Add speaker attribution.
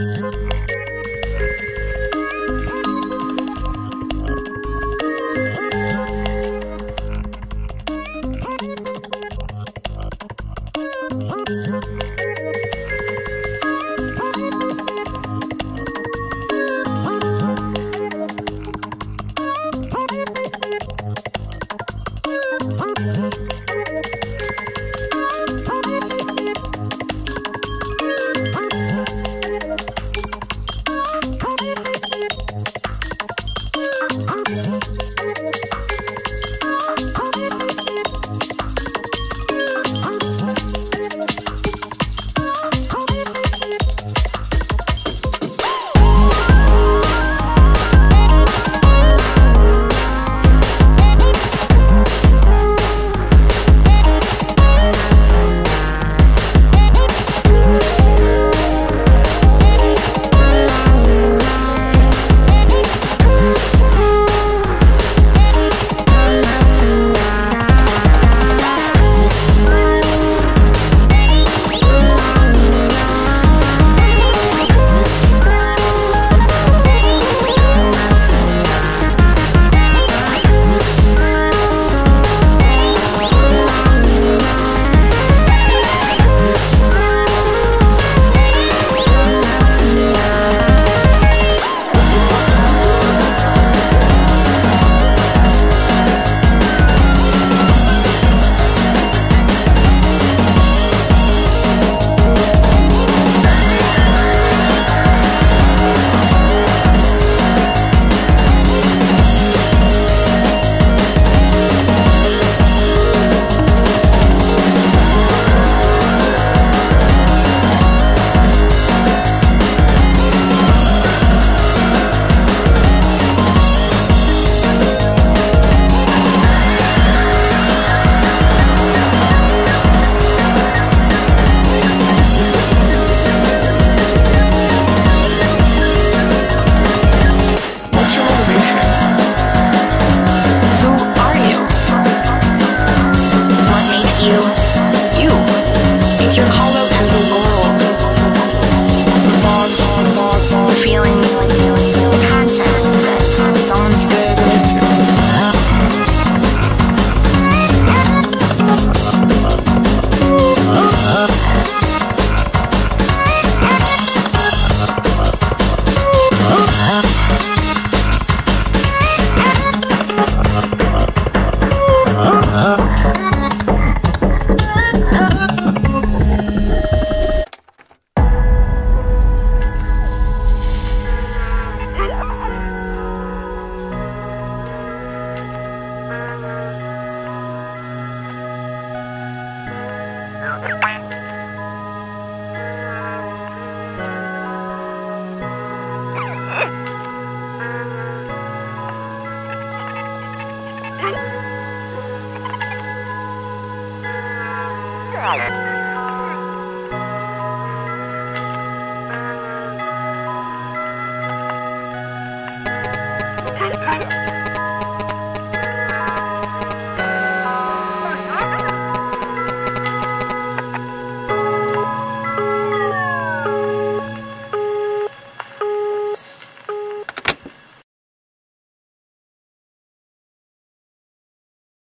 Speaker 1: Mm-hmm. Right.